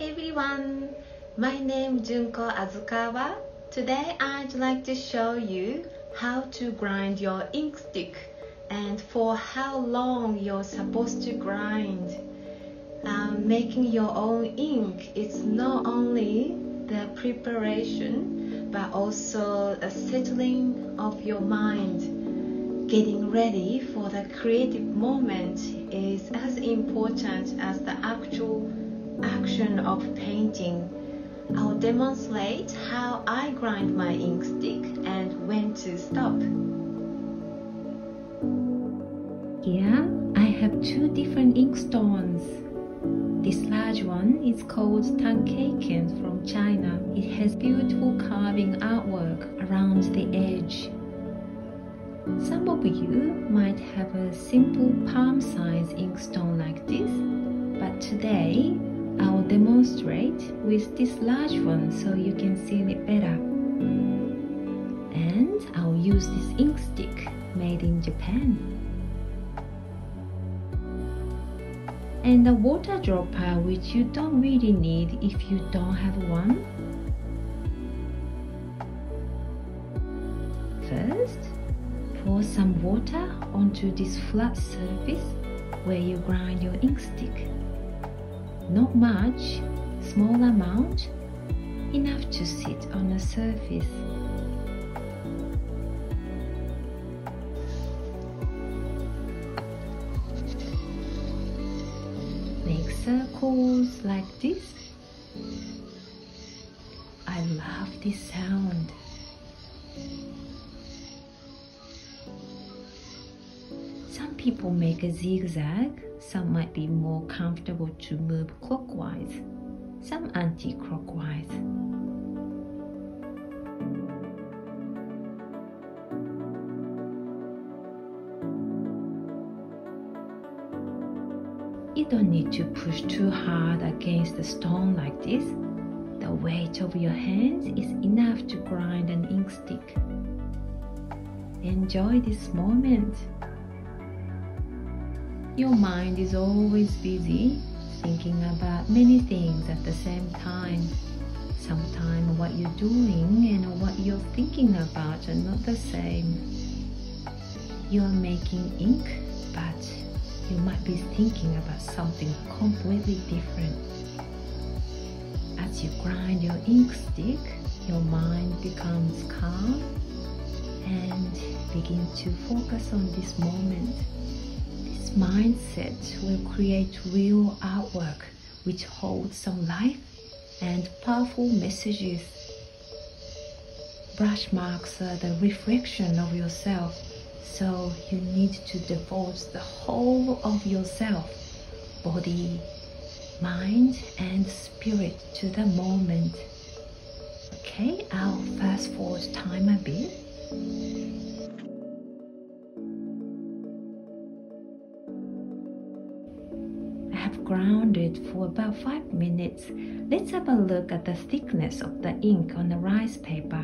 everyone, my name is Junko Azukawa. Today I'd like to show you how to grind your ink stick and for how long you're supposed to grind. Um, making your own ink is not only the preparation but also a settling of your mind. Getting ready for the creative moment is as important as the of painting. I'll demonstrate how I grind my ink stick and when to stop. Here I have two different ink stones. This large one is called Tankeiken from China. It has beautiful carving artwork around the edge. Some of you might have a simple palm-size inkstone like this, but today I will demonstrate with this large one so you can see it better. And I'll use this ink stick made in Japan. And a water dropper which you don't really need if you don't have one. First, pour some water onto this flat surface where you grind your ink stick. Not much, small amount, enough to sit on the surface. Make circles like this. I love this sound. Some people make a zigzag, some might be more comfortable to move clockwise, some anti-clockwise. You don't need to push too hard against the stone like this. The weight of your hands is enough to grind an ink stick. Enjoy this moment. Your mind is always busy thinking about many things at the same time. Sometimes what you're doing and what you're thinking about are not the same. You are making ink, but you might be thinking about something completely different. As you grind your ink stick, your mind becomes calm and begin to focus on this moment mindset will create real artwork which holds some life and powerful messages. Brush marks are the reflection of yourself, so you need to devote the whole of yourself, body, mind, and spirit to the moment. Okay, I'll fast forward time a bit. Grounded for about 5 minutes, let's have a look at the thickness of the ink on the rice paper.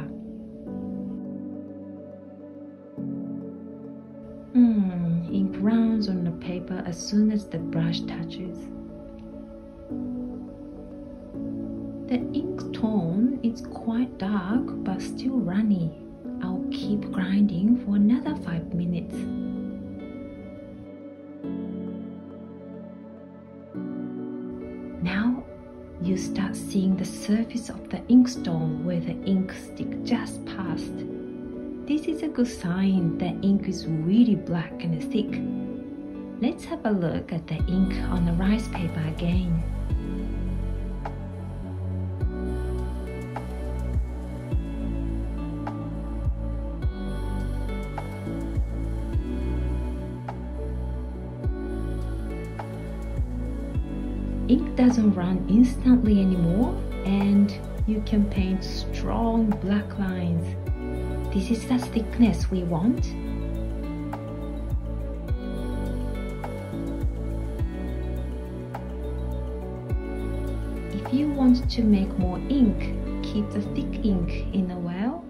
Hmm, ink runs on the paper as soon as the brush touches. The ink tone is quite dark but still runny. I'll keep grinding for another 5 minutes. Now you start seeing the surface of the inkstone where the ink stick just passed. This is a good sign that ink is really black and thick. Let's have a look at the ink on the rice paper again. Ink doesn't run instantly anymore and you can paint strong black lines. This is the thickness we want. If you want to make more ink, keep the thick ink in a well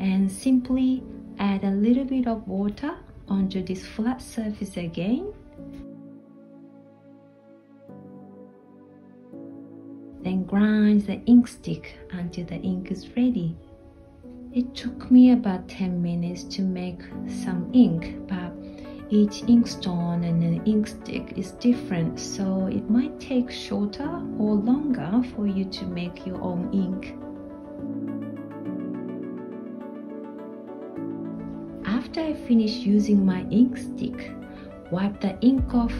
and simply add a little bit of water onto this flat surface again then grind the ink stick until the ink is ready. It took me about 10 minutes to make some ink, but each inkstone and an ink stick is different, so it might take shorter or longer for you to make your own ink. After I finish using my ink stick, wipe the ink off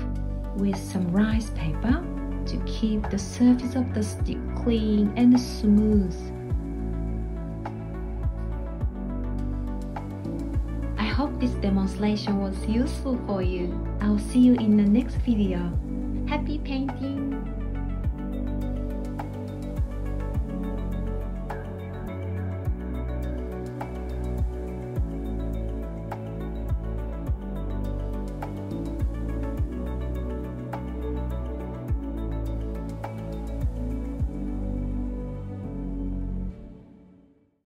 with some rice paper to keep the surface of the stick clean and smooth. I hope this demonstration was useful for you. I'll see you in the next video. Happy painting!